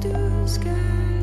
to sky.